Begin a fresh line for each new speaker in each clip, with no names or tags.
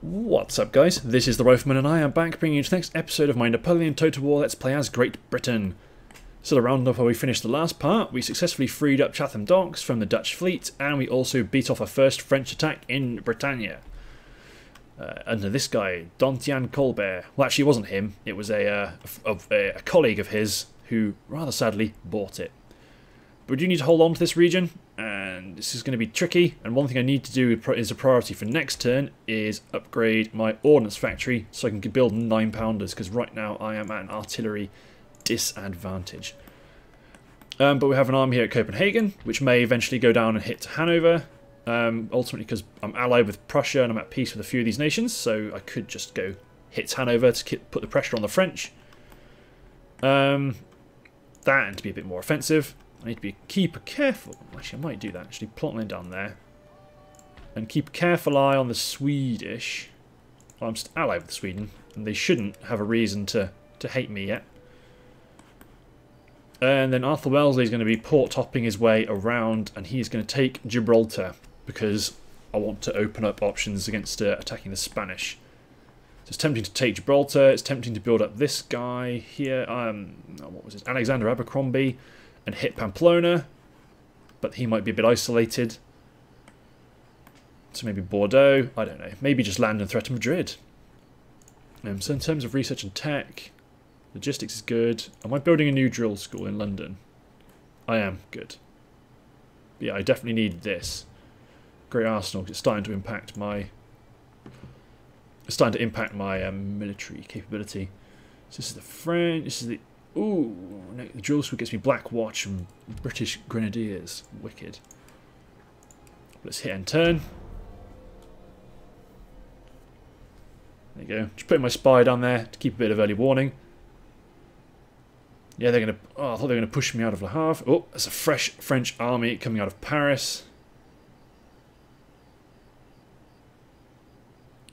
What's up guys, this is the Rifleman and I am back bringing you the next episode of my Napoleon Total War Let's Play as Great Britain. So the roundup where we finished the last part, we successfully freed up Chatham Docks from the Dutch fleet and we also beat off a first French attack in Britannia. Uh, under this guy, Dontian Colbert. Well actually it wasn't him, it was a, uh, a, a colleague of his who rather sadly bought it. But do need to hold on to this region and this is going to be tricky and one thing I need to do is a priority for next turn is upgrade my ordnance factory so I can build 9 pounders because right now I am at an artillery disadvantage. Um, but we have an army here at Copenhagen which may eventually go down and hit Hanover um, ultimately because I'm allied with Prussia and I'm at peace with a few of these nations so I could just go hit Hanover to put the pressure on the French. Um, that and to be a bit more offensive. I need to be keep careful. Actually, I might do that. Actually, plot line down there. And keep a careful eye on the Swedish. Well, I'm just allied with Sweden. And they shouldn't have a reason to, to hate me yet. And then Arthur Wellesley is going to be port topping his way around. And he's going to take Gibraltar. Because I want to open up options against uh, attacking the Spanish. So it's tempting to take Gibraltar. It's tempting to build up this guy here. Um, what was it? Alexander Abercrombie and hit Pamplona, but he might be a bit isolated. So maybe Bordeaux, I don't know. Maybe just land and threaten Madrid. Um, so in terms of research and tech, logistics is good. Am I building a new drill school in London? I am, good. Yeah, I definitely need this. Great Arsenal, because it's starting to impact my... It's starting to impact my um, military capability. So this is the French, this is the Ooh, no, the drill school gets me Black Watch and British Grenadiers. Wicked. Let's hit and turn. There you go. Just putting my spy down there to keep a bit of early warning. Yeah, they're going to... Oh, I thought they were going to push me out of Le Havre. Oh, there's a fresh French army coming out of Paris.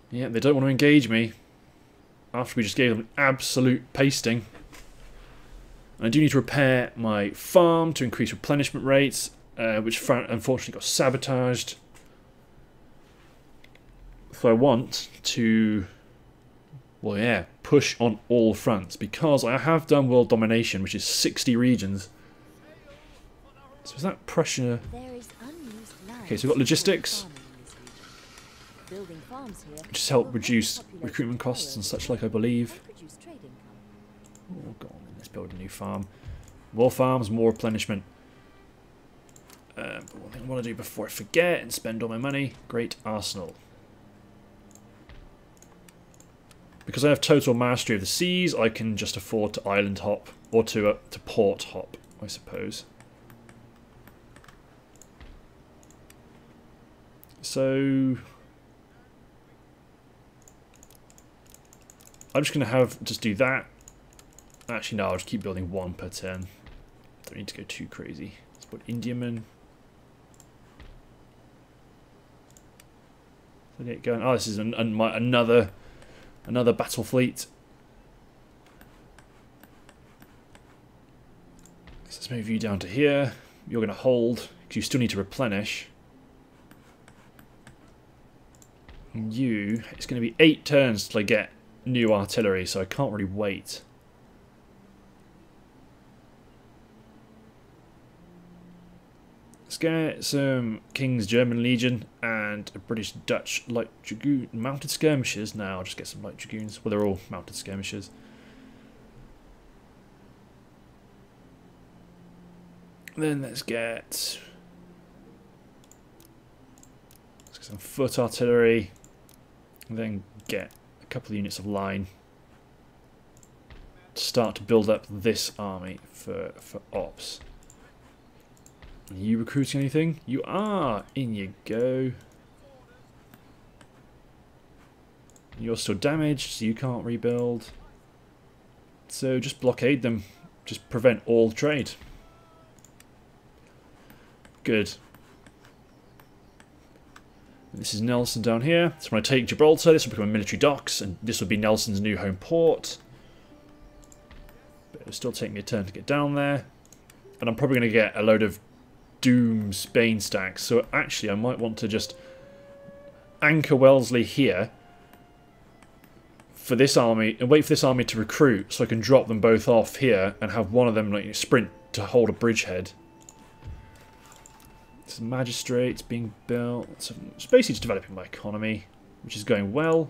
Yeah, they don't want to engage me. After we just gave them an absolute pasting. I do need to repair my farm to increase replenishment rates, uh, which unfortunately got sabotaged. So I want to, well yeah, push on all fronts because I have done world domination, which is 60 regions. So is that Prussia? Okay, so we've got logistics, which has helped reduce recruitment costs and such like, I believe. Oh, God build a new farm. More farms, more replenishment. Uh, but one thing I want to do before I forget and spend all my money, Great Arsenal. Because I have total mastery of the seas, I can just afford to island hop, or to, uh, to port hop, I suppose. So... I'm just going to have, just do that, Actually, no, I'll just keep building one per turn. Don't need to go too crazy. Let's put Indiaman. So get going. Oh, this is an, an, my, another another battle fleet. So let's move you down to here. You're going to hold because you still need to replenish. And you, it's going to be eight turns till I get new artillery, so I can't really wait. Let's get some King's German Legion and a British Dutch light dragoon mounted skirmishers. Now I'll just get some light dragoons. Well, they're all mounted skirmishers. Then let's get, let's get some foot artillery. Then get a couple of units of line. To start to build up this army for, for ops. Are you recruiting anything? You are! In you go. You're still damaged, so you can't rebuild. So just blockade them. Just prevent all trade. Good. This is Nelson down here. So when I take Gibraltar, this will become a military docks, and this will be Nelson's new home port. But it'll still take me a turn to get down there. And I'm probably going to get a load of Doom Spain stacks. So actually I might want to just anchor Wellesley here for this army and wait for this army to recruit so I can drop them both off here and have one of them like sprint to hold a bridgehead. Some magistrates being built. So it's basically just developing my economy, which is going well.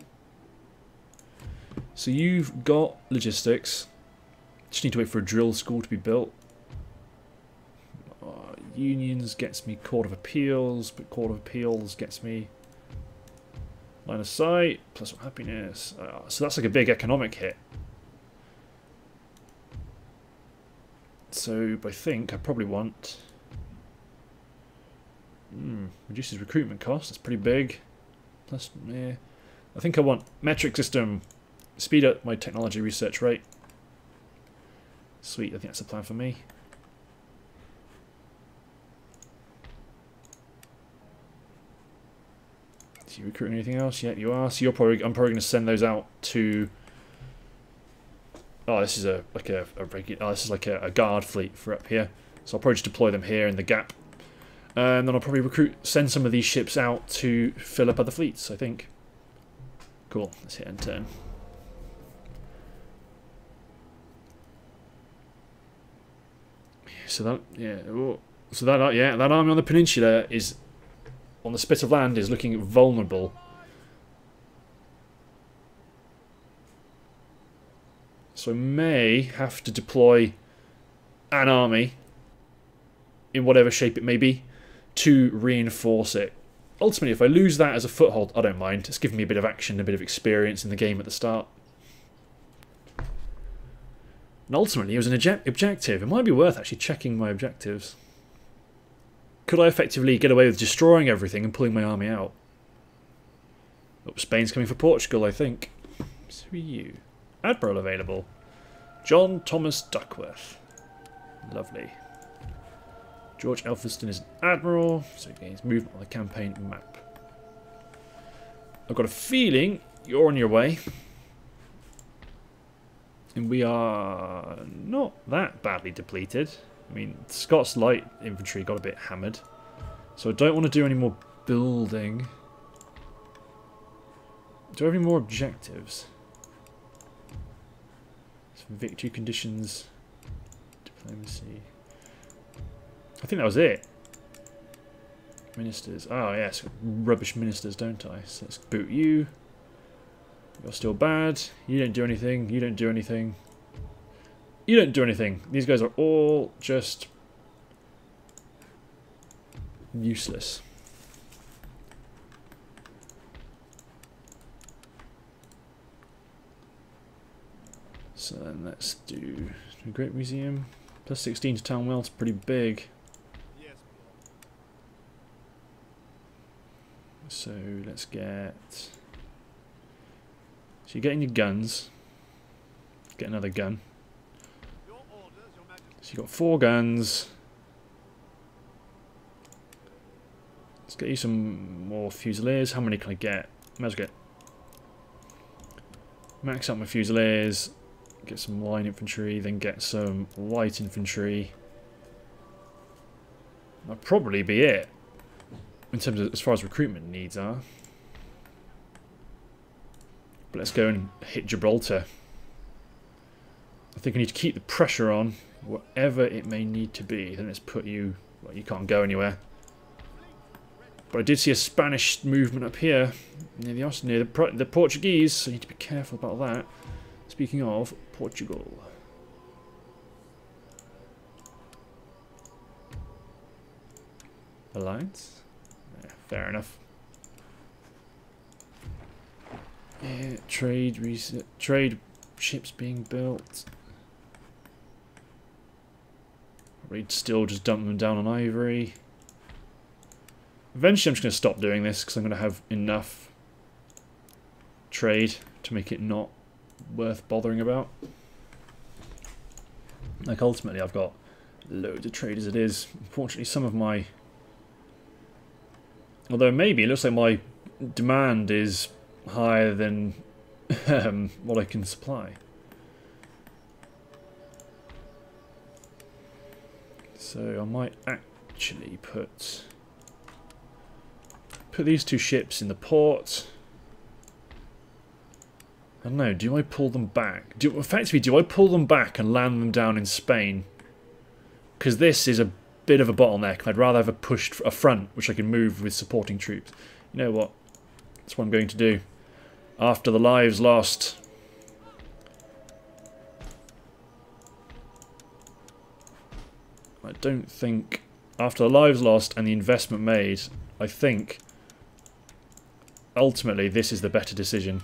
So you've got logistics. Just need to wait for a drill school to be built. Unions gets me Court of Appeals, but Court of Appeals gets me line of sight, plus one happiness. Uh, so that's like a big economic hit. So I think I probably want... Hmm, reduces recruitment cost, that's pretty big. Plus, yeah. I think I want metric system, speed up my technology research rate. Sweet, I think that's a plan for me. Do you recruit anything else? Yeah, you are. So you're probably I'm probably going to send those out to. Oh, this is a like a, a regular. Oh, this is like a, a, guard fleet for up here. So I'll probably just deploy them here in the gap, and then I'll probably recruit send some of these ships out to fill up other fleets. I think. Cool. Let's hit end turn. So that yeah. Oh, so that uh, yeah that army on the peninsula is on the spit of land is looking vulnerable. So may have to deploy an army, in whatever shape it may be, to reinforce it. Ultimately, if I lose that as a foothold, I don't mind. It's giving me a bit of action, a bit of experience in the game at the start. And ultimately, it was an objective. It might be worth actually checking my objectives. Could I effectively get away with destroying everything and pulling my army out? Oh, Spain's coming for Portugal, I think. So are you? Admiral available. John Thomas Duckworth. Lovely. George Elphinstone is an admiral, so he gains movement on the campaign map. I've got a feeling you're on your way. And we are not that badly depleted. I mean, Scots light infantry got a bit hammered. So I don't want to do any more building. Do I have any more objectives? Some victory conditions. Diplomacy. I think that was it. Ministers. Oh, yes. Rubbish ministers, don't I? So let's boot you. You're still bad. You don't do anything. You don't do anything. You don't do anything. These guys are all just useless. So then let's do a Great Museum. Plus 16 to Town Well, it's pretty big. So let's get... So you're getting your guns. Get another gun. So you've got four guns. Let's get you some more Fusiliers. How many can I get? Might as well get... Max out my Fusiliers. Get some line infantry, then get some light infantry. That'll probably be it. In terms of as far as recruitment needs are. But let's go and hit Gibraltar. I think I need to keep the pressure on whatever it may need to be. Then let's put you... Well, you can't go anywhere. But I did see a Spanish movement up here near the near the, the Portuguese, so you need to be careful about that. Speaking of Portugal. Alliance? Yeah, fair enough. Yeah, trade, trade ships being built. We'd still just dump them down on ivory. Eventually I'm just going to stop doing this because I'm going to have enough trade to make it not worth bothering about. Like ultimately I've got loads of trade as it is. Unfortunately some of my... Although maybe it looks like my demand is higher than um, what I can supply. So I might actually put put these two ships in the port. I don't know, do I pull them back? Do, effectively, do I pull them back and land them down in Spain? Because this is a bit of a bottleneck. I'd rather have a pushed a front, which I can move with supporting troops. You know what? That's what I'm going to do. After the lives lost. I don't think... After the lives lost and the investment made, I think ultimately this is the better decision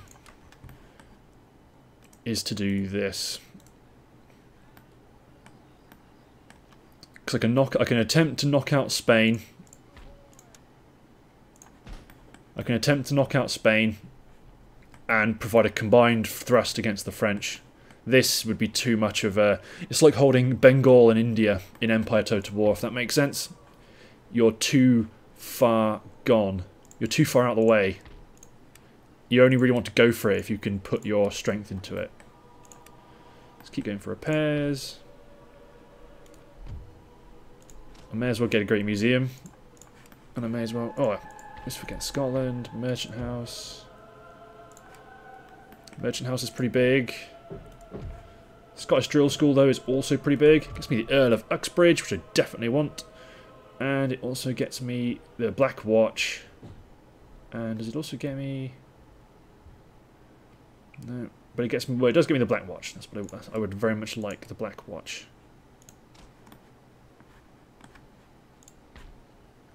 is to do this. Because I can knock I can attempt to knock out Spain. I can attempt to knock out Spain and provide a combined thrust against the French this would be too much of a it's like holding Bengal and India in Empire Total War if that makes sense you're too far gone you're too far out of the way you only really want to go for it if you can put your strength into it. Let's keep going for repairs. I may as well get a great museum. And I may as well... Oh, let's forget Scotland, Merchant House. Merchant House is pretty big. Scottish Drill School, though, is also pretty big. It gets me the Earl of Uxbridge, which I definitely want. And it also gets me the Black Watch. And does it also get me... No, but it gets me. Well, it does give me the black watch. That's what I, I would very much like the black watch.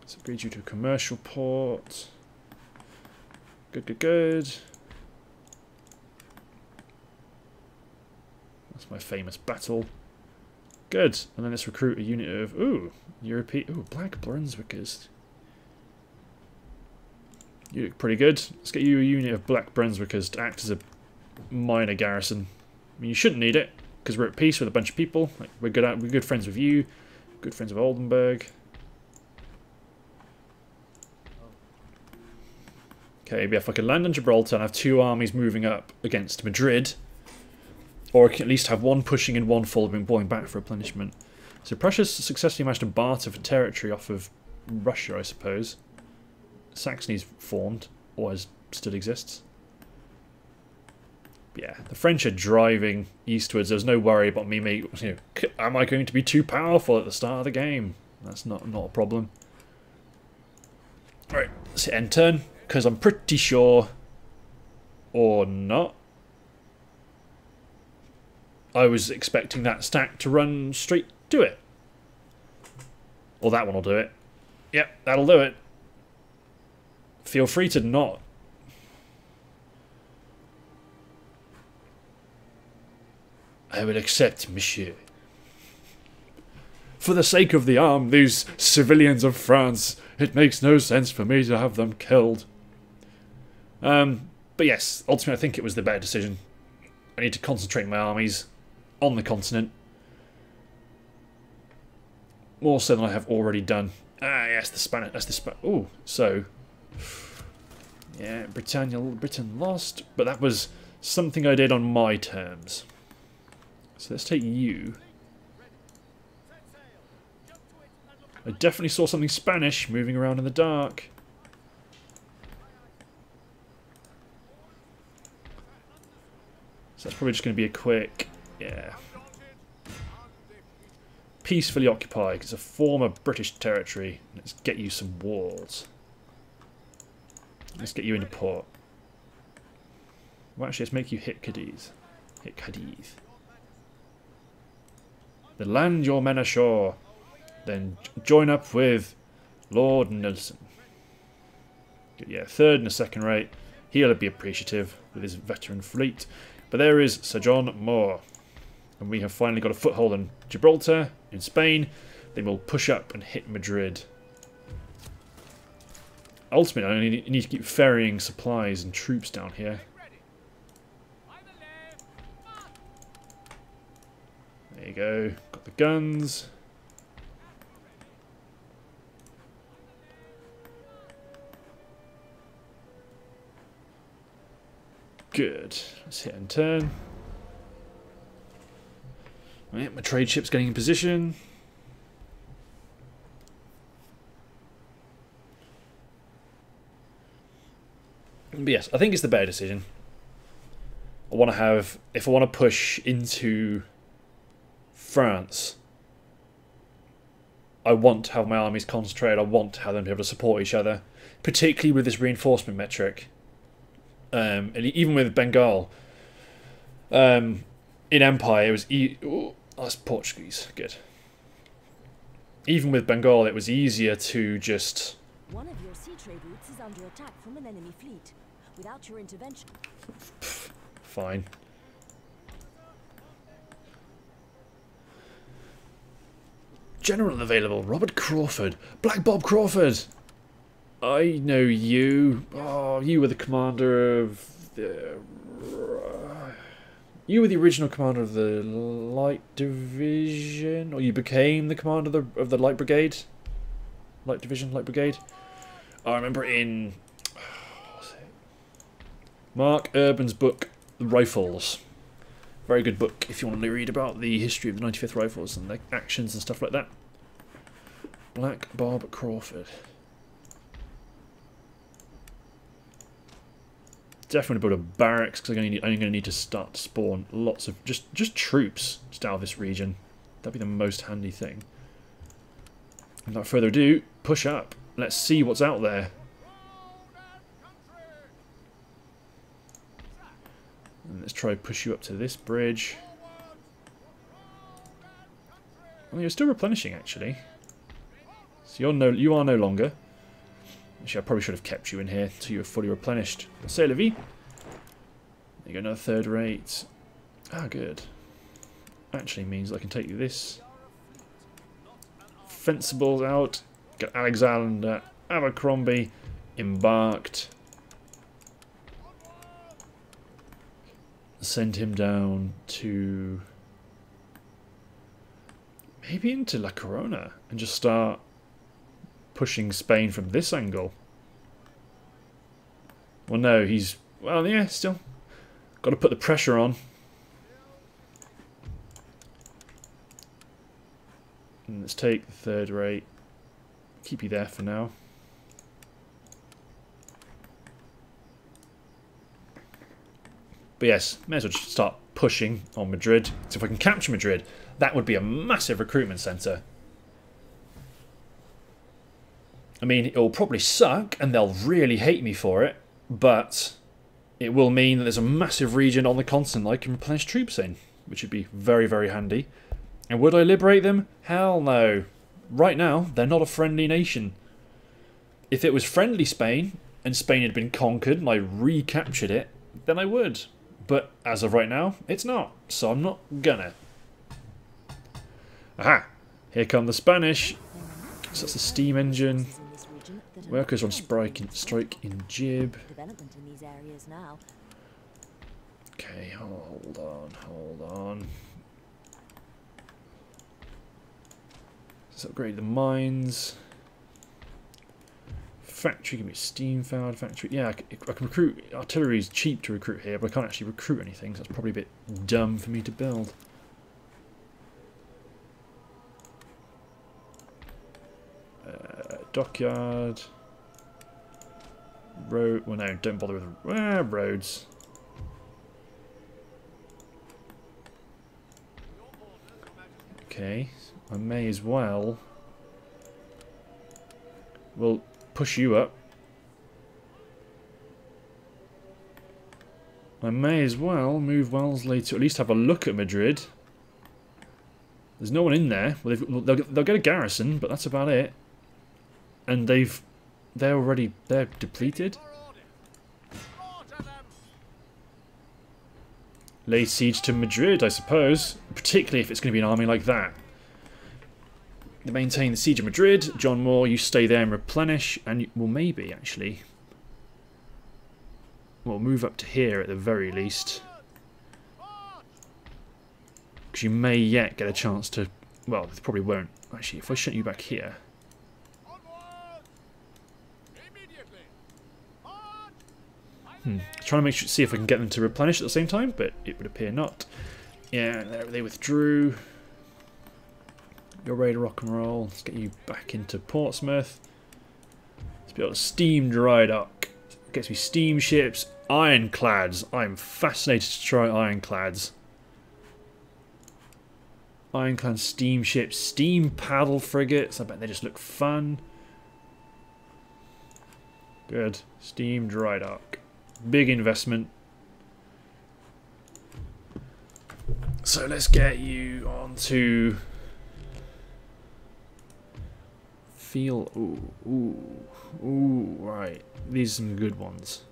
Let's you to a commercial port. Good, good, good. That's my famous battle. Good. And then let's recruit a unit of ooh European ooh Black Brunswickers. You look pretty good. Let's get you a unit of Black Brunswickers to act as a minor garrison. I mean, you shouldn't need it because we're at peace with a bunch of people. Like we're good at, we're good friends with you, good friends with Oldenburg. Okay, but if I can land on Gibraltar and have two armies moving up against Madrid, or at least have one pushing and one following, falling back for replenishment. So Prussia's successfully managed to barter for territory off of Russia, I suppose. Saxony's formed, or has, still exists yeah, the French are driving eastwards. There's no worry about me. You know, am I going to be too powerful at the start of the game? That's not not a problem. Alright, let's hit end turn because I'm pretty sure, or not. I was expecting that stack to run straight to it. Or that one will do it. Yep, that'll do it. Feel free to not I will accept, monsieur. For the sake of the arm, these civilians of France, it makes no sense for me to have them killed. Um, but yes, ultimately I think it was the better decision. I need to concentrate my armies on the continent. More so than I have already done. Ah, yes, the Spanish. That's the Spanish. Oh, so. Yeah, Britannia, Britain lost, but that was something I did on my terms. So let's take you. I definitely saw something Spanish moving around in the dark. So that's probably just going to be a quick, yeah. Peacefully occupied. It's a former British territory. Let's get you some walls. Let's get you into port. Well, actually, let's make you hit Cadiz. Hit Cadiz. Then land your men ashore. Then join up with Lord Nelson. Yeah, third and a second rate. He'll be appreciative with his veteran fleet. But there is Sir John Moore. And we have finally got a foothold in Gibraltar, in Spain. Then we'll push up and hit Madrid. Ultimately, I need, need to keep ferrying supplies and troops down here. There you go. Got the guns. Good. Let's hit and turn. Right, my trade ship's getting in position. But yes, I think it's the better decision. I want to have, if I want to push into France, I want to have my armies concentrated. I want to have them be able to support each other, particularly with this reinforcement metric. Um, and even with Bengal, um, in Empire, it was. E Ooh, that's Portuguese. Good. Even with Bengal, it was easier to just.
One of your sea trade routes is under attack from an enemy fleet. Without your intervention,
Fine. General available, Robert Craufurd. Black Bob Craufurd! I know you. Oh, you were the commander of the. You were the original commander of the Light Division, or you became the commander of the, of the Light Brigade? Light Division, Light Brigade? I remember in. Mark Urban's book, The Rifles. Very good book if you want to read about the history of the 95th Rifles and their actions and stuff like that. Black Bob Craufurd. Definitely build a barracks because I'm going to need to start to spawn lots of just just troops just out of this region. That'd be the most handy thing. Without further ado, push up. Let's see what's out there. And let's try to push you up to this bridge. Oh, you're still replenishing, actually. So you're no, you are no longer. Actually, I probably should have kept you in here until you were fully replenished. Say, Levy. There you go, another third rate. Ah, good. Actually means I can take you this. Fencibles out. Get Alexander Abercrombie embarked. Send him down to maybe into La Corona and just start pushing Spain from this angle. Well, no, he's well, yeah, still got to put the pressure on. And let's take the third rate. Keep you there for now. But yes, may as well just start pushing on Madrid. So if I can capture Madrid, that would be a massive recruitment centre. I mean, it will probably suck and they'll really hate me for it, but it will mean that there's a massive region on the continent I can replenish troops in, which would be very, very handy. And would I liberate them? Hell no. Right now, they're not a friendly nation. If it was friendly Spain, and Spain had been conquered and I recaptured it, then I would. But as of right now, it's not, so I'm not gonna. Aha! Here come the Spanish. So that's the steam engine. Workers on strike in, strike in Gib.
development in these areas now.
Okay, hold on, hold on. Let's upgrade the mines. Factory can be steam powered factory. Yeah, I can recruit. Artillery is cheap to recruit here, but I can't actually recruit anything, so that's probably a bit dumb for me to build. Dockyard. Road. Well, no, don't bother with uh, roads. Okay, I may as well. We'll push you up. I may as well move Wellesley to at least have a look at Madrid. There's no one in there. Well, they'll, they'll get a garrison, but that's about it. And they've, they're already, they're depleted. Lay siege to Madrid, I suppose. Particularly if it's going to be an army like that. They maintain the siege of Madrid. John Moore, you stay there and replenish. And, you, well, maybe, actually. Well, move up to here at the very least. Because you may yet get a chance to... Well, they probably won't. Actually, if I sent you back here... Hmm. Trying to make sure, see if I can get them to replenish at the same time, but it would appear not. Yeah, they withdrew. You're ready to rock and roll. Let's get you back into Portsmouth. Let's be able to steam dry dock Gets me steamships, ironclads. I'm fascinated to try ironclads. Ironclad steamships, steam paddle frigates. I bet they just look fun. Good. Steam dry dock. Big investment. So let's get you onto feel ooh ooh ooh right. These are some good ones.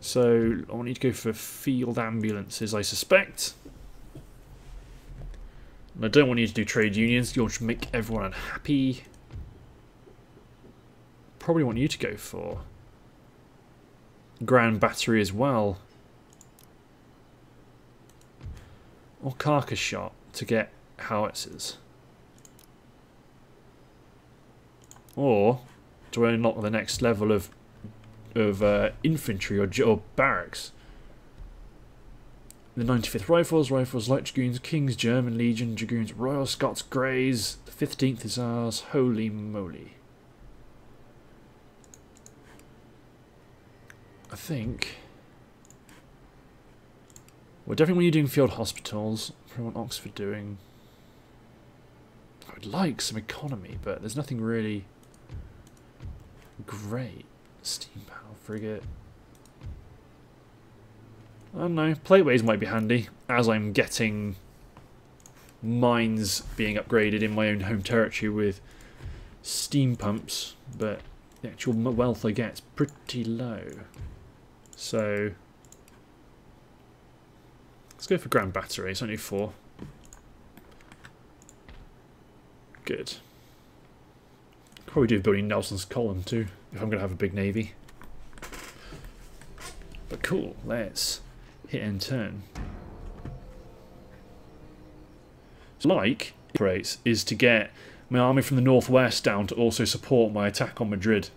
So I want you to go for field ambulances, I suspect. And I don't want you to do trade unions, you'll make everyone unhappy. Probably want you to go for Grand Battery as well. Or Carcass Shot to get howitzers. Or to unlock the next level of of uh, infantry or, or barracks. The 95th Rifles, Rifles, Light Dragoons, King's German Legion, Dragoons, Royal Scots Greys, the 15th Hussars, holy moly. I think... Well, definitely when you're doing field hospitals, I want Oxford doing... I would like some economy, but there's nothing really great. Steam power frigate. I don't know. Plateways might be handy, as I'm getting mines being upgraded in my own home territory with steam pumps, but the actual wealth I get is pretty low. So, let's go for Grand Battery. It's only four. Good. Probably do building Nelson's column too, if I'm going to have a big navy. But cool, let's hit and turn. So like operates is to get my army from the northwest down to also support my attack on Madrid.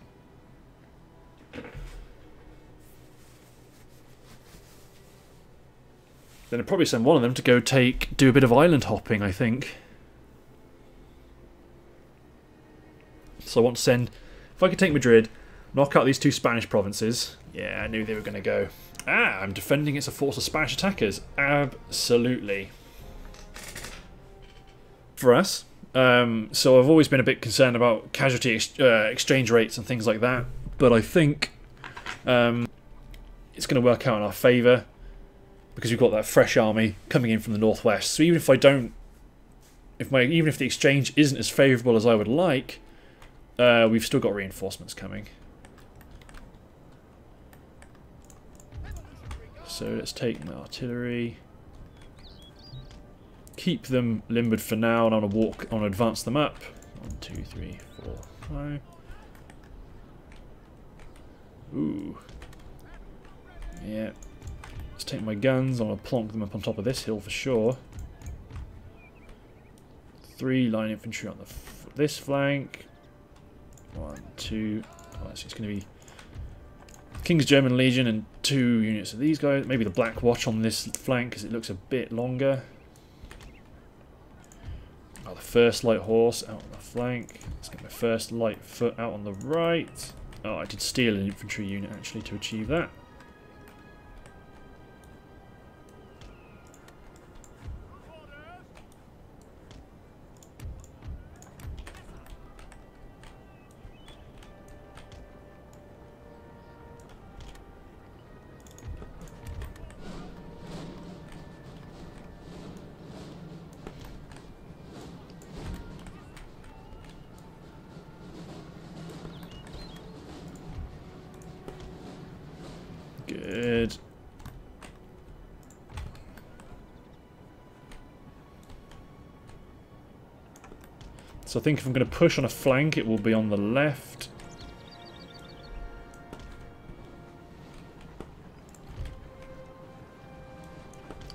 Then I'd probably send one of them to go take do a bit of island hopping, I think. So I want to send, if I could take Madrid, knock out these two Spanish provinces. Yeah, I knew they were going to go. Ah, I'm defending against a force of Spanish attackers. Absolutely. For us. Um, so I've always been a bit concerned about casualty ex uh, exchange rates and things like that. But I think um, it's going to work out in our favour because we've got that fresh army coming in from the northwest. So even if I don't, if my even if the exchange isn't as favourable as I would like, uh, we've still got reinforcements coming. So let's take my artillery. Keep them limbered for now, and I'm gonna walk on advance them up. One, two, three, four, five. Ooh. Yeah. Take my guns, I'm gonna plonk them up on top of this hill for sure. Three line infantry on the this flank. One, two. Oh, it's going to be King's German Legion and two units of these guys. Maybe the Black Watch on this flank because it looks a bit longer. Oh, the first light horse out on the flank. Let's get my first light foot out on the right. Oh, I did steal an infantry unit actually to achieve that. So I think if I'm going to push on a flank, it will be on the left.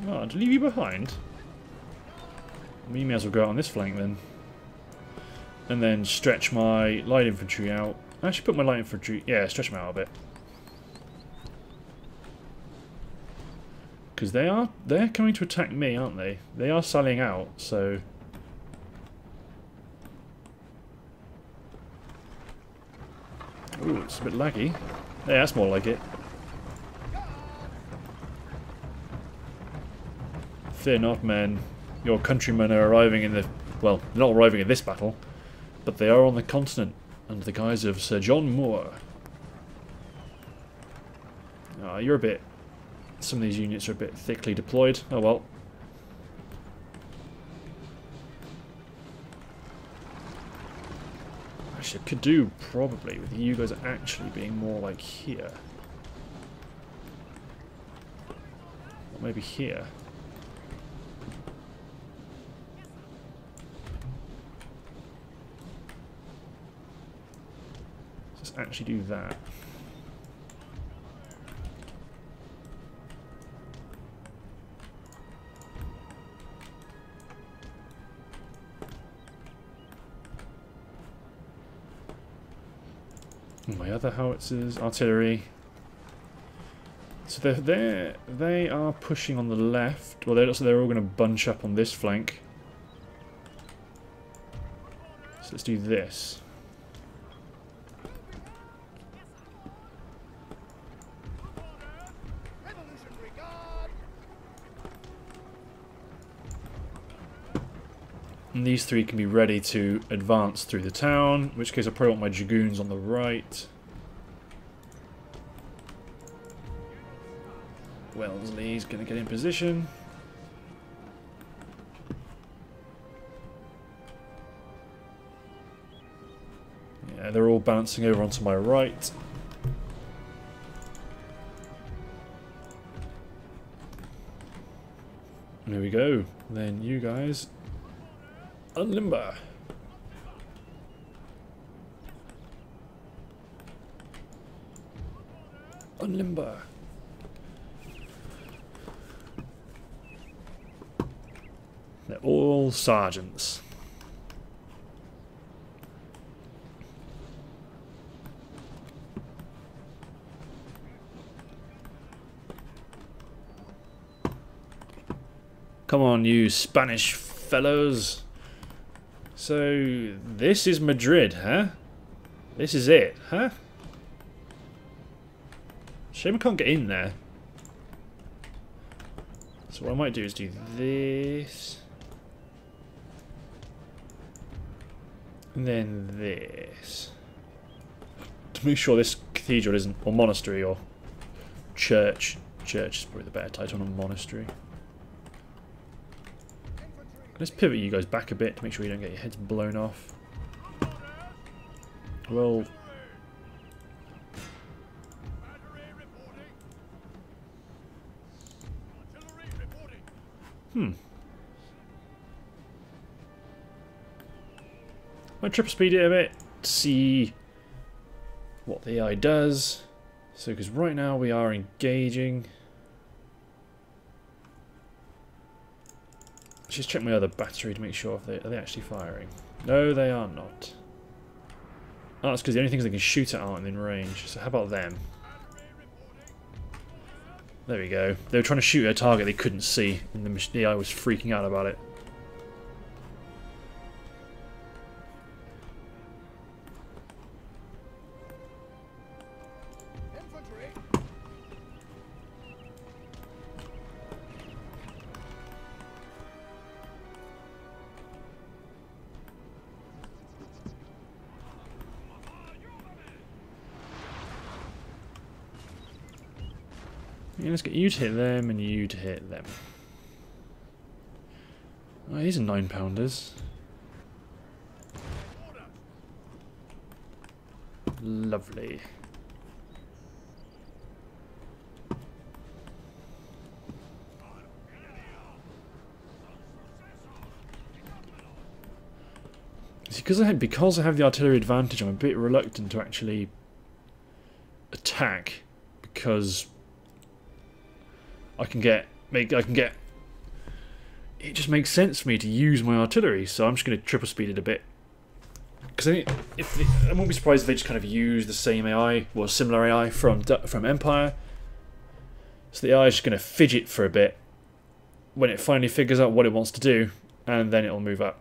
Oh, to leave you behind? We may as well go out on this flank then. And then stretch my light infantry out. I should put my light infantry... Yeah, stretch them out a bit. Because they are they're coming to attack me, aren't they? They are sallying out, so Ooh, a bit laggy. Yeah, that's more like it. Fear not, men. Your countrymen are arriving in the... Well, they're not arriving in this battle, but they are on the continent under the guise of Sir John Moore. Ah, you're a bit... Some of these units are a bit thickly deployed. Oh well. Actually, could do probably with you guys actually being more like here. Or maybe here. Let's actually do that. Other howitzers, artillery. So they're, they're they are pushing on the left. Well, they're so they're all going to bunch up on this flank. So let's do this. And these three can be ready to advance through the town, in which case I probably want my dragoons on the right. Wellesley's going to get in position. Yeah, they're all bouncing over onto my right. There we go. Then you guys unlimber. Unlimber. All sergeants. Come on, you Spanish fellows. So, this is Madrid, huh? This is it, huh? Shame I can't get in there. So what I might do is do this. And then this. To make sure this cathedral isn't, or monastery, or church. Church is probably the better title a monastery. Let's pivot you guys back a bit to make sure you don't get your heads blown off. Well... Hmm. Might triple speed it a bit to see what the AI does. So, because right now we are engaging. Let's just check my other battery to make sure if they are they actually firing. No, they are not. Oh, that's because the only things they can shoot at aren't in range. So how about them? There we go. They were trying to shoot at a target they couldn't see, and the AI was freaking out about it. Yeah, let's get you to hit them and you to hit them. Oh, these are nine pounders. Lovely. See, because I have, because I have the artillery advantage, I'm a bit reluctant to actually attack because I can get make I can get it just makes sense for me to use my artillery so I'm just going to triple speed it a bit. Because I, I won't be surprised if they just kind of use the same AI or similar AI from from Empire. So the AI is just going to fidget for a bit when it finally figures out what it wants to do and then it'll move up.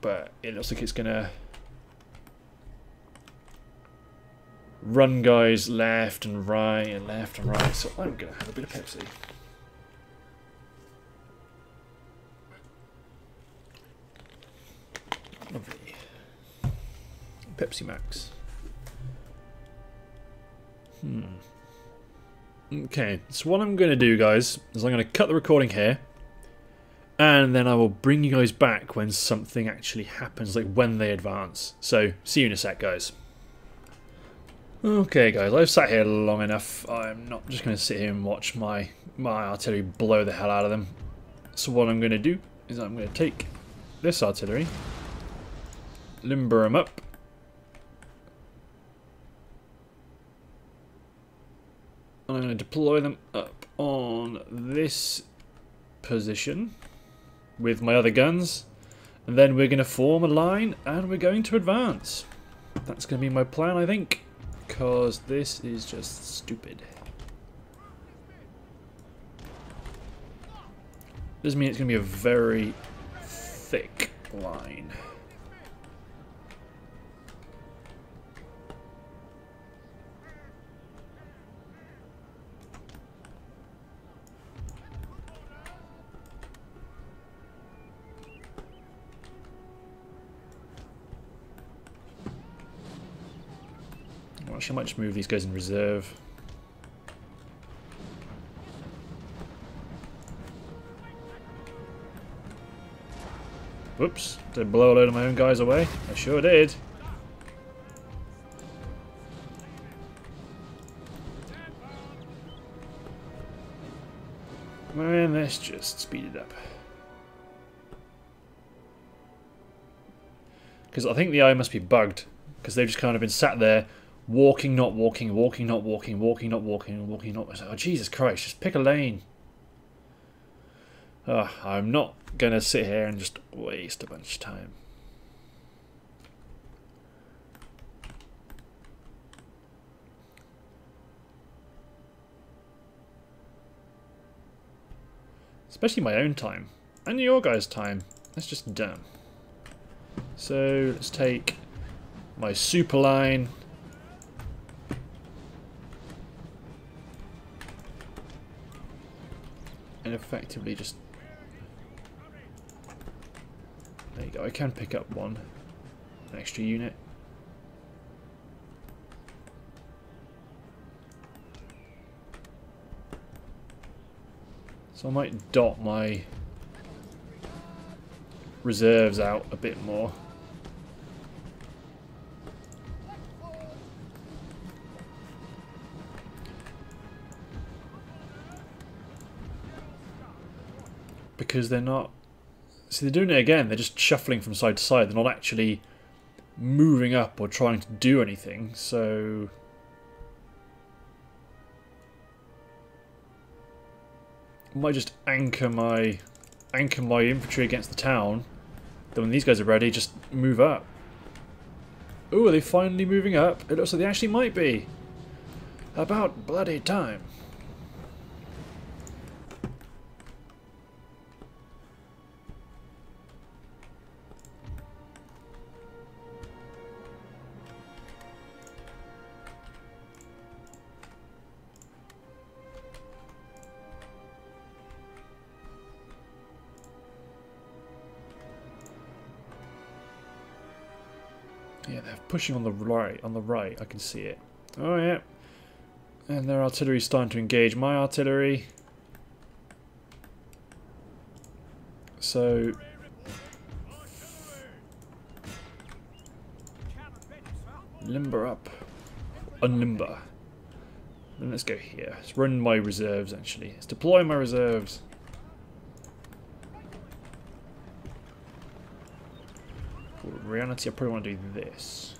But it looks like it's going to run guys left and right and left and right. So I'm going to have a bit of Pepsi. Lovely. Pepsi Max. Hmm. Okay, so what I'm going to do, guys, is I'm going to cut the recording here. And then I will bring you guys back when something actually happens, like when they advance. So, see you in a sec, guys. Okay, guys, I've sat here long enough. I'm not just going to sit here and watch my, my artillery blow the hell out of them. So what I'm going to do is I'm going to take this artillery, limber them up, and I'm going to deploy them up on this position with my other guns. And then we're going to form a line and we're going to advance. That's going to be my plan, I think. Because this is just stupid. Does mean it's going to be a very thick line. Actually, might just move these guys in reserve. Whoops, did blow a load of my own guys away? I sure did. Man, let's just speed it up. Because I think the eye must be bugged. Because they've just kind of been sat there walking, not walking, walking, not walking, walking, not walking, walking, not. Oh, Jesus Christ, just pick a lane. Oh, I'm not going to sit here and just waste a bunch of time. Especially my own time. And your guys' time. That's just dumb. So, let's take my super line. Effectively just there you go I can pick up one an extra unit. So I might dot my reserves out a bit more because they're not... See, they're doing it again. They're just shuffling from side to side. They're not actually moving up or trying to do anything. So... I might just anchor my anchor my infantry against the town. Then when these guys are ready, just move up. Oh, are they finally moving up? It looks like they actually might be. About bloody time. Yeah, they're pushing on the right. On the right, I can see it. Oh yeah, and their artillery's starting to engage my artillery. So limber up, unlimber. Then let's go here. Let's run my reserves actually. Let's deploy my reserves. Reality, I probably want to do this.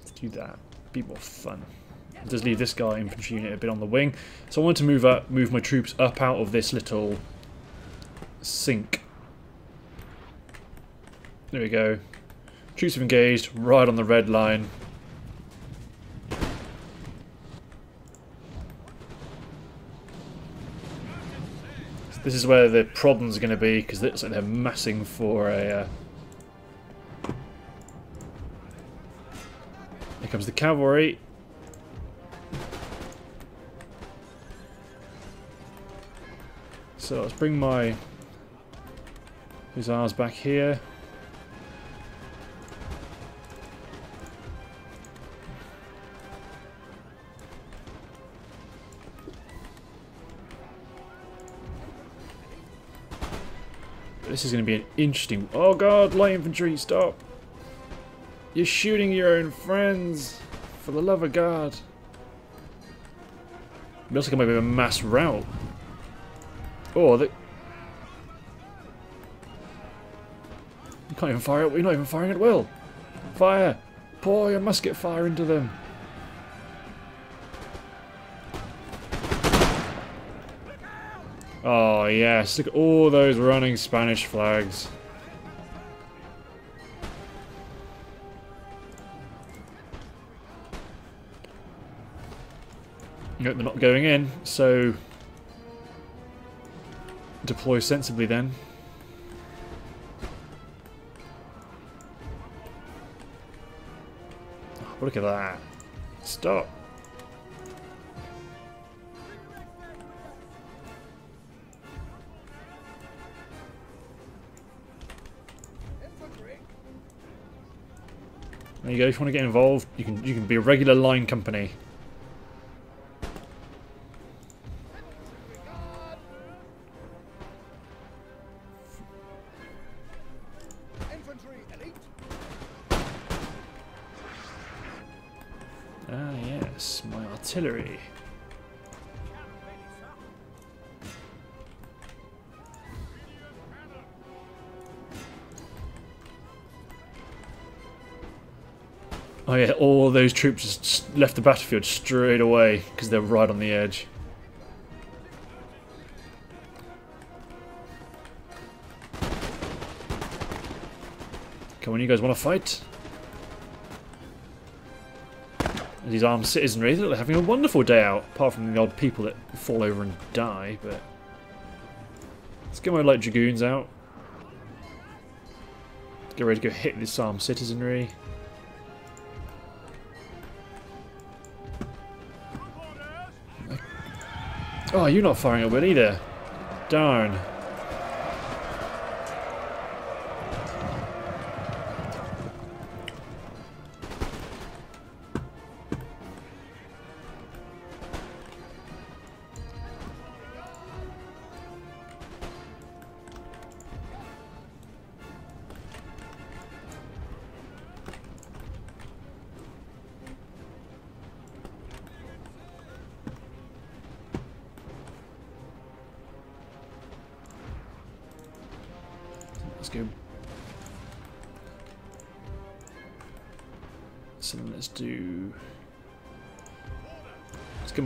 Let's do that. Be more fun. Just leave this guy infantry unit a bit on the wing. So I want to move up, move my troops up out of this little sink there we go. Troops have engaged, right on the red line. This is where the problems are going to be because like they're massing for a. Uh... Here comes the cavalry. So let's bring my hussars back here. This is going to be an interesting... Oh god, light infantry, stop! You're shooting your own friends! For the love of God! It looks like be a mass rout. Oh, they... You can't even fire it. You're not even firing at will. Fire! Pour your musket fire into them. Yes, look at all those running Spanish flags. Nope, they're not going in, so deploy sensibly then. Look at that. Stop. There you go. If you want to get involved, you can you can be a regular line company. Those troops just left the battlefield straight away because they're right on the edge. Come on, you guys want to fight? These armed citizenry, they're having a wonderful day out, apart from the odd people that fall over and die, but... Let's get my light dragoons out. Get ready to go hit this armed citizenry. You're not firing at will either. Darn.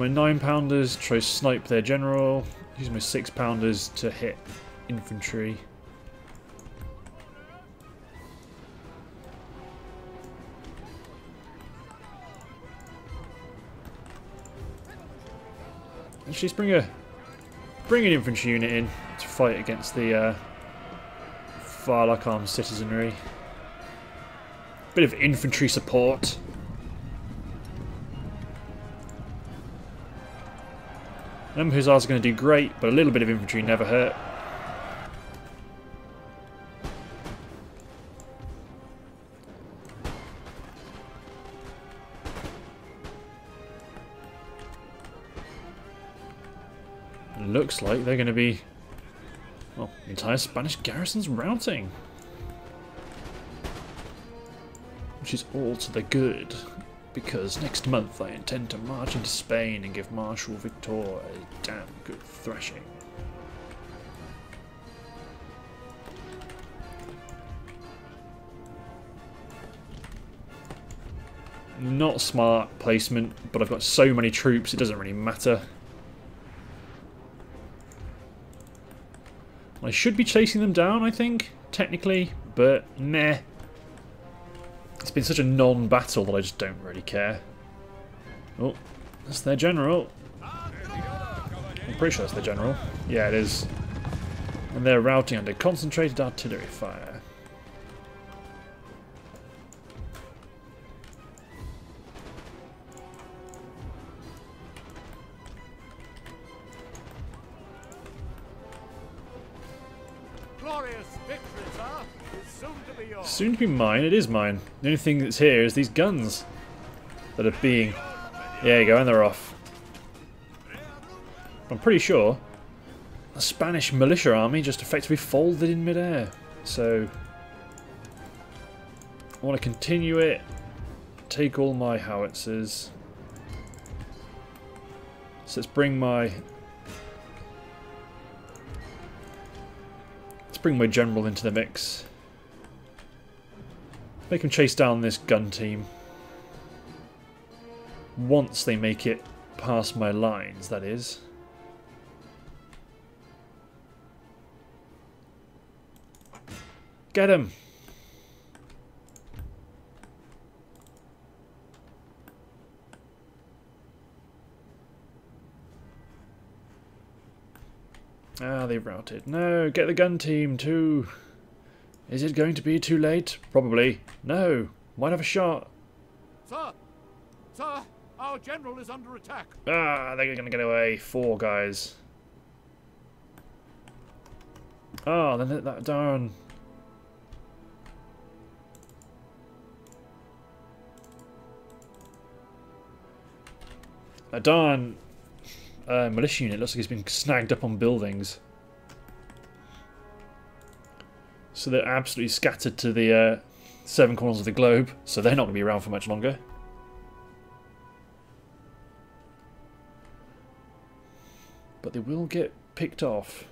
My nine pounders. Try snipe their general. Use my six pounders to hit infantry. Actually, let's bring a bring an infantry unit in to fight against the uh, Farlakarm citizenry. Bit of infantry support. Them hussars are going to do great, but a little bit of infantry never hurt. Looks like they're going to be well, entire Spanish garrison's routing. Which is all to the good, because next month I intend to march into Spain and give Marshal Victor a damn good thrashing. Not smart placement, but I've got so many troops it doesn't really matter. I should be chasing them down, I think, technically, but meh. Been such a non-battle that I just don't really care. Oh, that's their general. I'm pretty sure that's their general. Yeah, it is. And they're routing under concentrated artillery fire.
Soon to be
mine. It is mine. The only thing that's here is these guns that are being. There you go, and they're off. I'm pretty sure the Spanish militia army just effectively folded in midair. So I want to continue it. Take all my howitzers. So let's bring my let's bring my general into the mix. Make them chase down this gun team. Once they make it past my lines, that is. Get him! Ah, they've routed. No, get the gun team too. Is it going to be too late? Probably. No. Might have a shot.
Sir, sir, our general is under attack.
Ah, they're going to get away. Four guys. Oh, then let that down. A darn uh, militia unit looks like it's been snagged up on buildings. So they're absolutely scattered to the uh, seven corners of the globe, so they're not going to be around for much longer. But they will get picked off.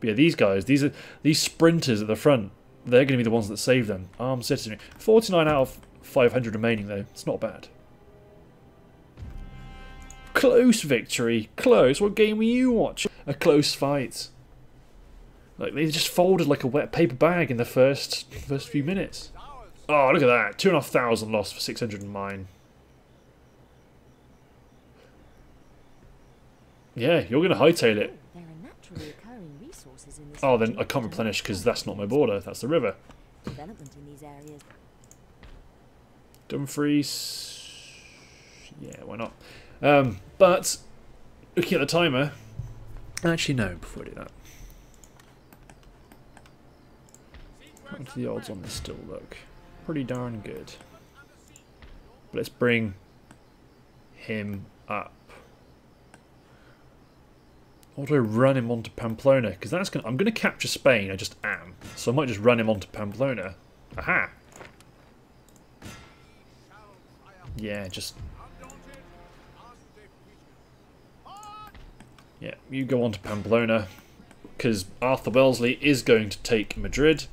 But yeah, these guys, these are these sprinters at the front, they're going to be the ones that save them. Armed citizenry. 49 out of 500 remaining though, it's not bad. Close victory. Close. What game were you watching? A close fight. Like they just folded like a wet paper bag in the first first few minutes. Oh, look at that. Two and a half thousand lost for 600 in mine. Yeah, you're going to hightail it.
There are naturally occurring resources in this
Oh, then I can't replenish because that's not my border. That's the river.
Development in these areas.
Dumfries. Yeah, why not? Um, but looking at the timer, actually no. Before I do that, the odds on this still look? Pretty darn good. Let's bring him up. Or do I run him onto Pamplona? Because that's gonna. I'm going to capture Spain. I just am. So I might just run him onto Pamplona. Aha! Yeah, just Yeah, you go on to Pamplona because Arthur Wellesley is going to take Madrid,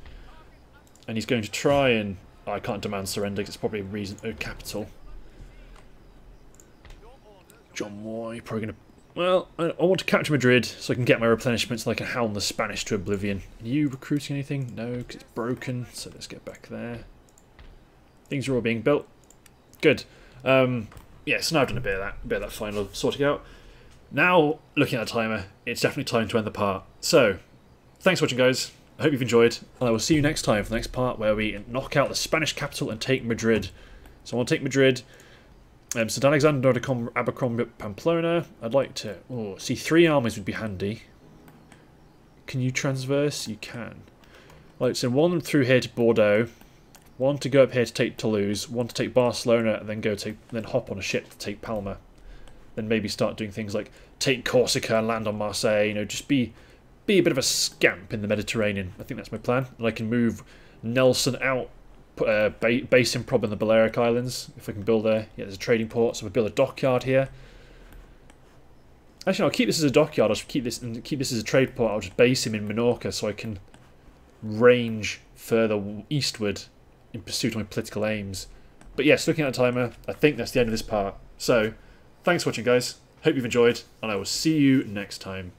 and he's going to try and oh, I can't demand surrender. 'cause it's probably a reason a capital. John you're probably going to. Well, I, I want to capture Madrid so I can get my replenishments so I can hound the Spanish to oblivion. Are you recruiting anything? No, because it's broken. So let's get back there. Things are all being built. Good. Um, yeah, so now I've done a bit of that, bit of that final sorting out. Now, looking at the timer, it's definitely time to end the part. So, thanks for watching, guys. I hope you've enjoyed, and I will see you next time for the next part where we knock out the Spanish capital and take Madrid. So I want to take Madrid. Um, St Alexander de Abercrombie Pamplona. I'd like to oh, see three armies would be handy. Can you transverse? You can. Like so, one through here to Bordeaux, one to go up here to take Toulouse, one to take Barcelona, and then go take then hop on a ship to take Palma then maybe start doing things like take Corsica and land on Marseille. You know, just be be a bit of a scamp in the Mediterranean. I think that's my plan, and I can move Nelson out, put a ba base in probably in the Balearic Islands if I can build a yeah. There's a trading port, so we build a dockyard here. Actually, I'll keep this as a dockyard. I'll keep this and keep this as a trade port. I'll just base him in Minorca so I can range further eastward in pursuit of my political aims. But yes, looking at the timer, I think that's the end of this part. So. Thanks for watching, guys. Hope you've enjoyed, and I will see you next time.